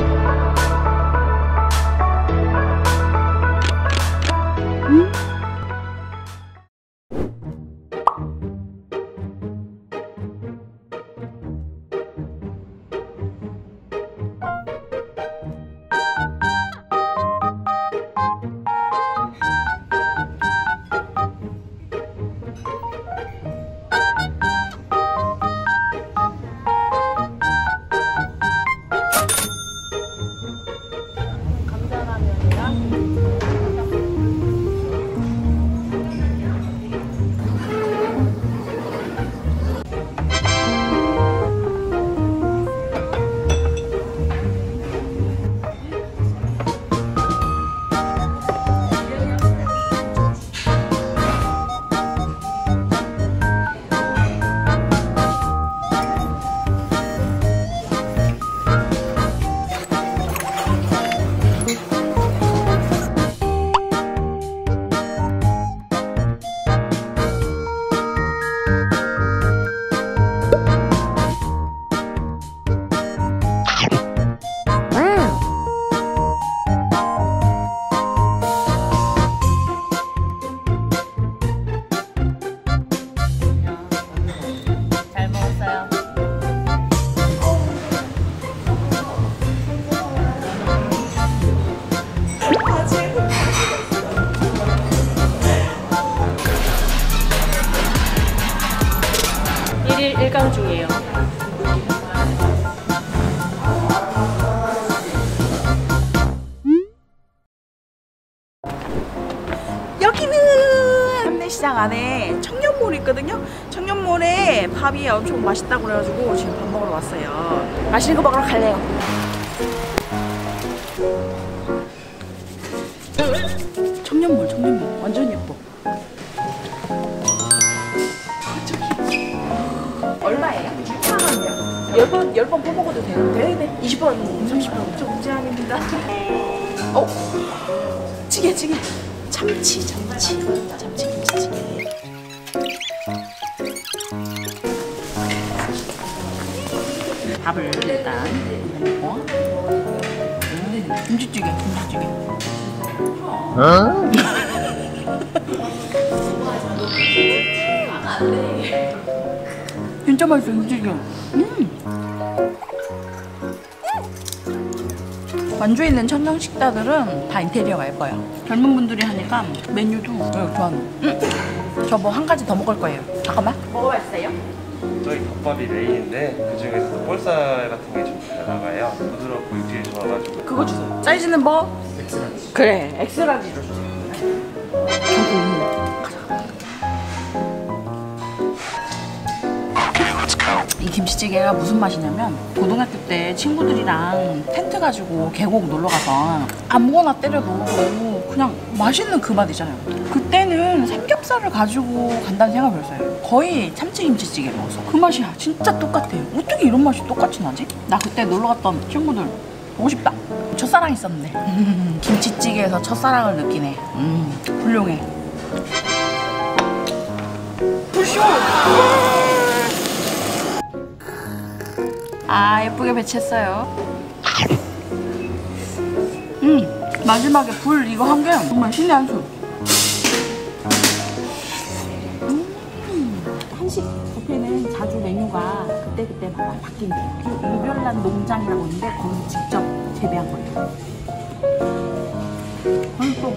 잘 시장 안에 청년몰이 있거든요. 청년몰에 밥이 엄청 맛있다고 그래가지고 지금 밥 먹으러 왔어요. 맛있는 거 먹으러 갈래요. 청년몰, 청년몰 완전 예뻐. 얼마예요? 6만 원이요. 열번 열번 퍼먹어도 돼요? 네네. 20원, 30원 좀 문제 아닙니다. 어, 찌개, 찌개. 참치, 참치, 김치찌개. 밥을 일단 먹고 음, 김치찌개, 김치찌개. 진짜 맛있어, 김치찌개. 음. 완주에 있는 청년 식당들은 다 인테리어가 예뻐요. 젊은 분들이 하니까 메뉴도 어, 좋아하는. 음. 저뭐 한 가지 더 먹을 거예요. 잠깐만. 먹어봤어요? 저희 덮밥이 메인인데 그 중에서도 볼살 같은 게 좀 잘 나가요. 부드럽고 육질이 좋아가지고 그거 주세요. 사이즈는 뭐? X large. 그래, X large로 주세요. 이 김치찌개가 무슨 맛이냐면 고등학교 때 친구들이랑 텐트 가지고 계곡 놀러 가서 아무거나 때려 넣어도 그냥 맛있는 그 맛이잖아요. 그때는 삼겹살을 가지고 간다는 생각을 했어요. 거의 참치 김치찌개 먹었어. 그 맛이야. 진짜 똑같아요. 어떻게 이런 맛이 똑같이 나지? 나 그때 놀러 갔던 친구들 보고 싶다. 첫사랑 있었는데 김치찌개에서 첫사랑을 느끼네. 음, 훌륭해. 아 예쁘게 배치했어요. 음 마지막에 불 이거 한게 정말 신의 한 수. 음, 한식 뷔페는 자주 메뉴가 그때 그때 마다 바뀐대요. 그 유별난 농장이라고 있는데 거기서 직접 재배한 거예요. 아니 또